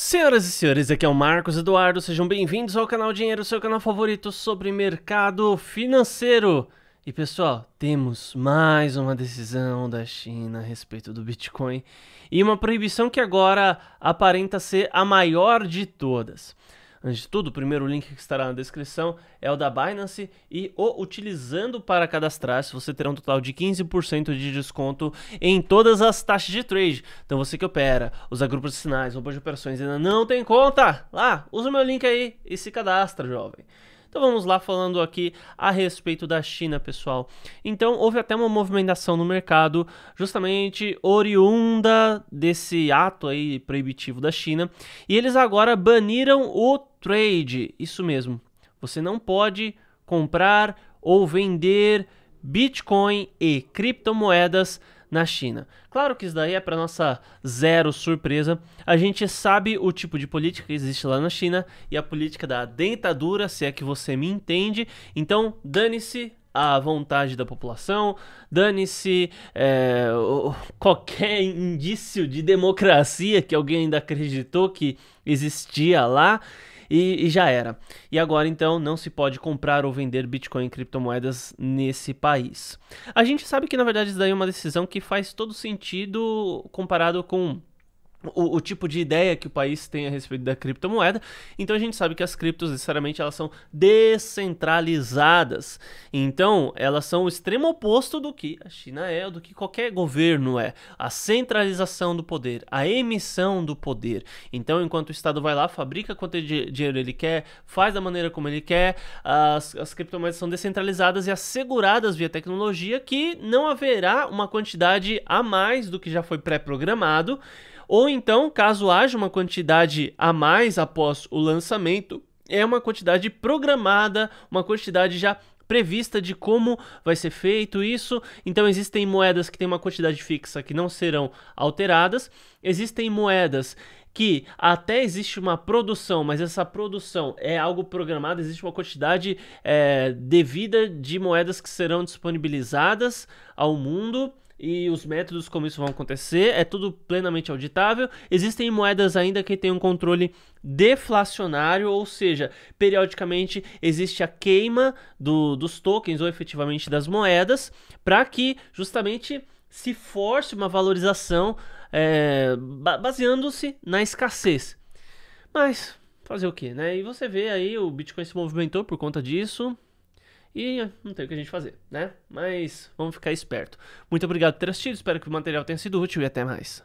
Senhoras e senhores, aqui é o Marcos Eduardo, sejam bem-vindos ao canal Dinheiro, seu canal favorito sobre mercado financeiro. E pessoal, temos mais uma decisão da China a respeito do Bitcoin e uma proibição que agora aparenta ser a maior de todas. Antes de tudo, o primeiro link que estará na descrição é o da Binance e o utilizando para cadastrar-se você terá um total de 15% de desconto em todas as taxas de trade. Então você que opera, usa grupos de sinais, roupa de operações ainda não tem conta, lá, usa o meu link aí e se cadastra, jovem. Então vamos lá falando aqui a respeito da China, pessoal. Então houve até uma movimentação no mercado, justamente oriunda desse ato aí proibitivo da China, e eles agora baniram o trade. Isso mesmo. Você não pode comprar ou vender Bitcoin e criptomoedas na China. Claro que isso daí é para nossa zero surpresa. A gente sabe o tipo de política que existe lá na China e a política da dentadura, se é que você me entende. Então, dane-se a vontade da população, dane-se é, qualquer indício de democracia que alguém ainda acreditou que existia lá e, e, já era. E agora então não se pode comprar ou vender Bitcoin e criptomoedas nesse país. A gente sabe que na verdade isso daí é uma decisão que faz todo sentido comparado com o, o, tipo de ideia que o país tem a respeito da criptomoeda. Então a gente sabe que as criptos necessariamente elas são descentralizadas. Então elas são o extremo oposto do que a China é, do que qualquer governo é. A centralização do poder, a emissão do poder. Então enquanto o Estado vai lá, fabrica quanto dinheiro ele quer, faz da maneira como ele quer, as, as criptomoedas são descentralizadas e asseguradas via tecnologia que não haverá uma quantidade a mais do que já foi pré-programado ou então, caso haja uma quantidade a mais após o lançamento, é uma quantidade programada, uma quantidade já prevista de como vai ser feito isso. Então existem moedas que têm uma quantidade fixa que não serão alteradas. Existem moedas que até existe uma produção, mas essa produção é algo programado, existe uma quantidade é, devida de moedas que serão disponibilizadas ao mundo e os métodos como isso vão acontecer, é tudo plenamente auditável. Existem moedas ainda que têm um controle deflacionário, ou seja, periodicamente existe a queima do, dos tokens ou efetivamente das moedas, para que justamente se force uma valorização é, baseando-se na escassez. Mas fazer o que, né? E você vê aí o Bitcoin se movimentou por conta disso. E não tem o que a gente fazer, né? Mas vamos ficar esperto. Muito obrigado por ter assistido, espero que o material tenha sido útil e até mais.